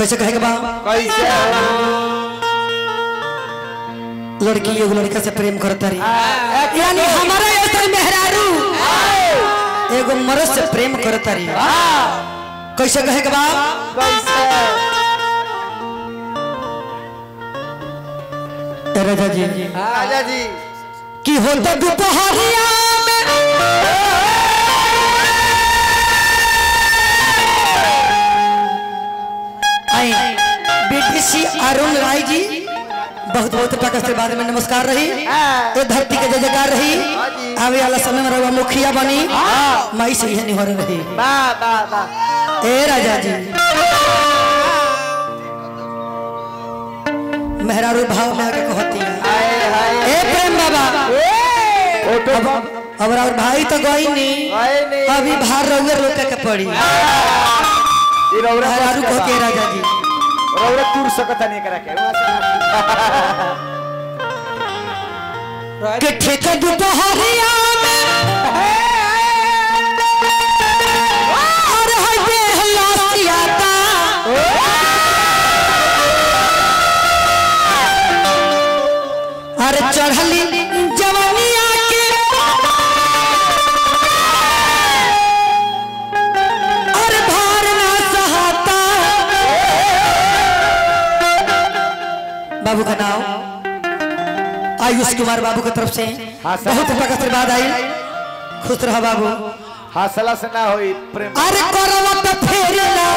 कैसे कहे बा कैसे? लड़की एगो लड़का से प्रेम करता रही। यानी हमारा ऐसा मेहरारू। एगो मर्द से प्रेम करता रही। कैसे कहे बा कैसे? राजा जी। राजा जी। कि होता दोपहरिया बहुत बहुत टका से बाद में नमस्कार रही। ये धरती के जय जयकार रही आवे वाला समय में रहुआ मुखिया बनी। माई से यही हो रही। वाह वाह ए राजा जी। मेहरारू भाव में आके कहती है। हाय हाय। ए प्रेम बाबा। अब अब और भाई तो गई नहीं हाय नहीं अभी बाहर रहुए रोके के पड़ी। ये रौरा मेहरारू कहती है राजा जी। रौरा टूर सकता नहीं करा के। कि ठेका दोपहरिया बाबू का नाम आयुष कुमार बाबू की तरफ़ से हाँ। बहुत बड़ा आशीर्वाद आई। खुश रहो बाबू। हौसला से ना होई प्रेम। अरे करवट फेरला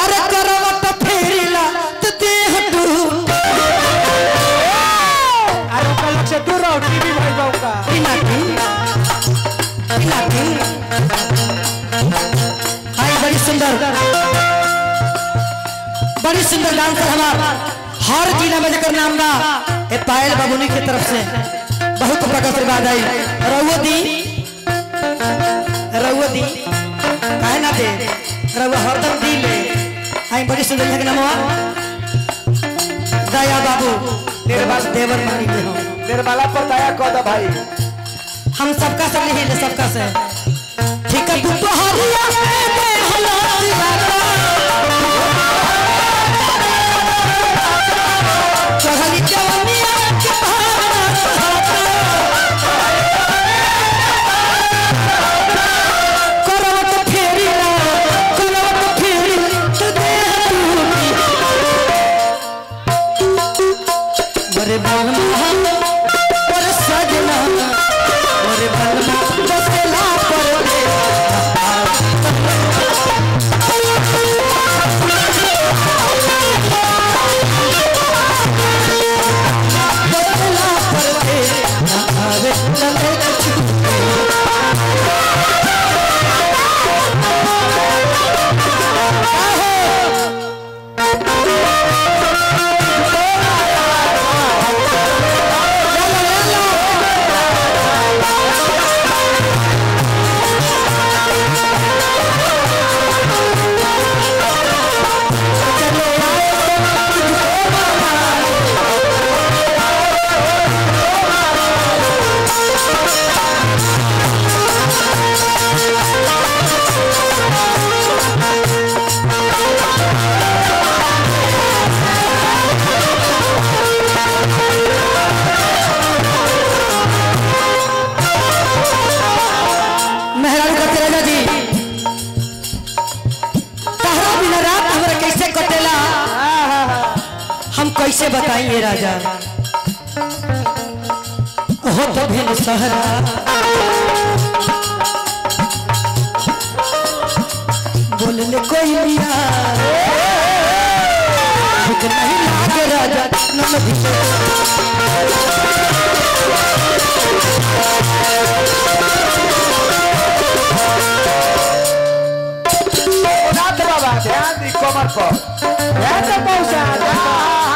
अरे करवट फेरला तो देह डूब। अरे कल से दूर रहो टीवी भाई बाबू का पिनाकी पिनाकी हाय बड़ी सुंदर। बड़ी सुंदर डांसर हमारा हर जिला में जेकर नाम बा ए पायल बाबूनी की तरफ़ से। बहुत बड़ा आशीर्वाद आई। रउआ दी। रउआ दी। काहे ना दे। रउआ हरदम दी ले। आई बड़ी सुंदर है नाम दया बाबू देवर देवर मानी के हो। निर्मला पर दया कर दो भाई। हम सबका से नहीं ले सबका से ठीक है तू तो हरिया में दे हम बताइए राजा। हो तो भी सहरा। बोलने कोई लिया नहीं लागे राजा नमक बाबा, ध्यान दी कमर पर ध्यान दे गला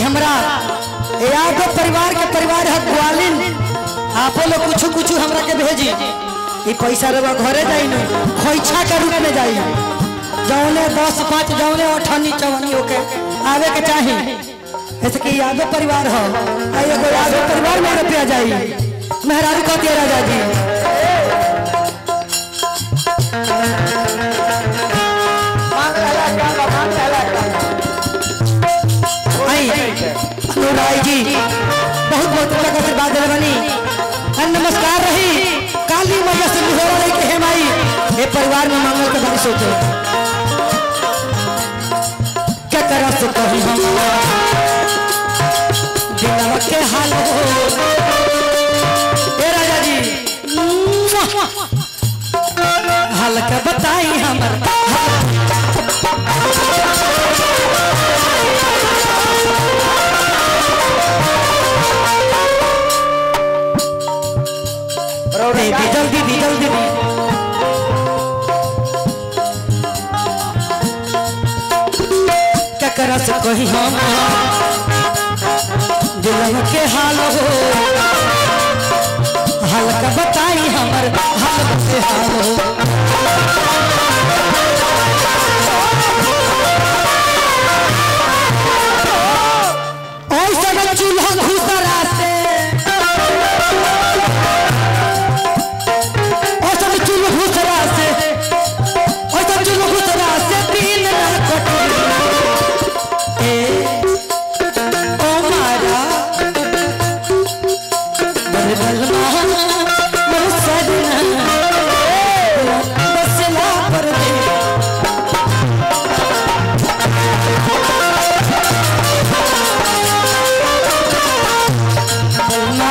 हमरा यादव परिवार के परिवार है ग्वालिन। आप लोग कुछ कुछ हमरा के भेजी। ये पैसा रवा घरे जाई न, खोइछा के रूप में जाई। जौने दस पाँच, जौने अठन्नी चौवनी होके आवे के चाही। ऐसे कि यादव परिवार हो एगो यादव परिवार में रुपया जाई। मेहरारू कहती राजा जी। अनुराय जी। बहुत बहुत बड़ा आशीर्वाद दिले बनी नमस्कार रही। काली मैया से निहोरा रही के हे माई ये परिवार में मंगल के बारिश होते क्या करा से कही हम? के हाल हो। राजा जी। हाल का बताई हमर? क्या से कही हम दिल के हाल हो हाल का बताई हमर हाल के हाल हो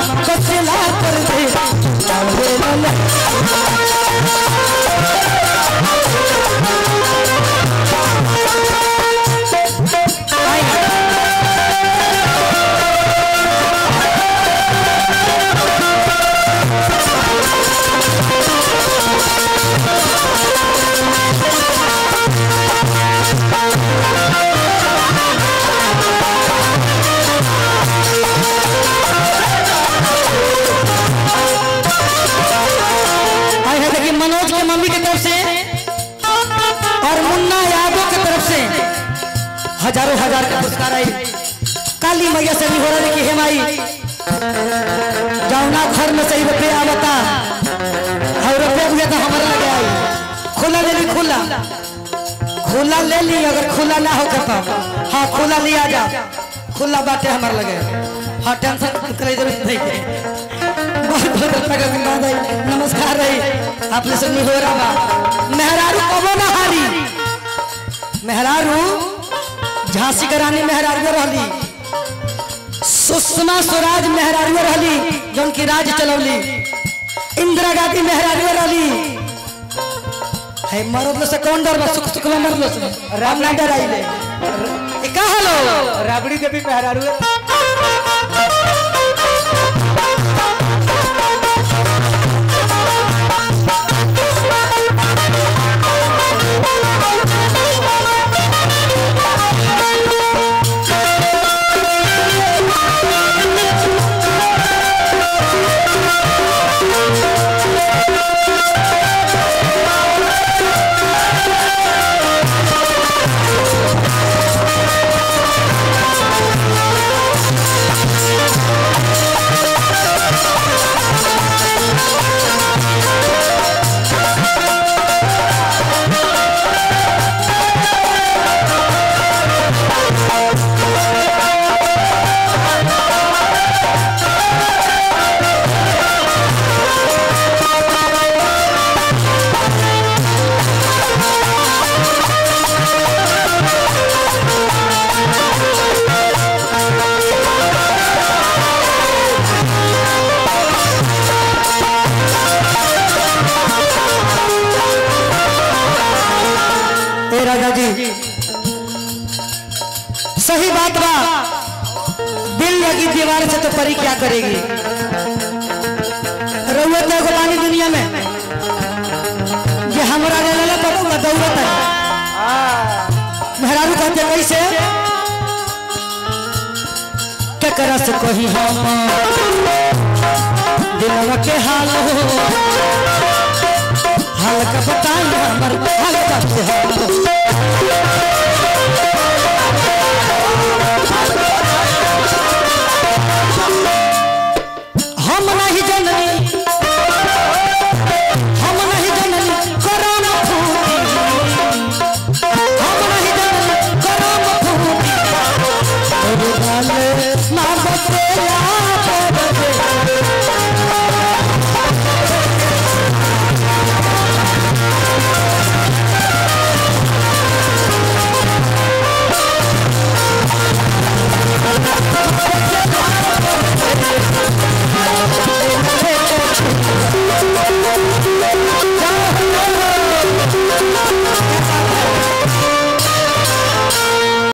बसला पर दे हज़ार का पुरस्कार आई काली मैया से नहीं हो रहा देखिए हेमाई जाऊना घर में सही रुपया आवता और रुपया भी तो हमारे लगे आई। खुला ले ली, खुला। खुला ले ली, अगर खुला ना हो तो हाँ खुला लिया जा। खुला बाटे हमारे लगे। हाँ टेंशन करे ज़रूरत नहीं। बहुत बहुत रुपया का धन्यवाद है नमस्कार रही आपने सब हो रहा मेहरारू कबो ना हारी। मेहरारू झांसी के रानी मेहरारू रहली। सुषमा स्वराज मेहरारू रहली जौन की राज चलौली। इंदिरा गांधी मेहरारू रहली। है मरद से, कौन डर सुख सुख में मरद राम ना डर आइले का देवी मेहरारू लगी दीवार से तो परी क्या करेगी? रउत है गुलामी दुनिया में। ये हमारा ले ला बाबू बदौलत है। मेहरारू कहते, कैसे? करस से कही हम दिल के हाल हो। हाल का बताई हमर, हाल कब से हाल हो?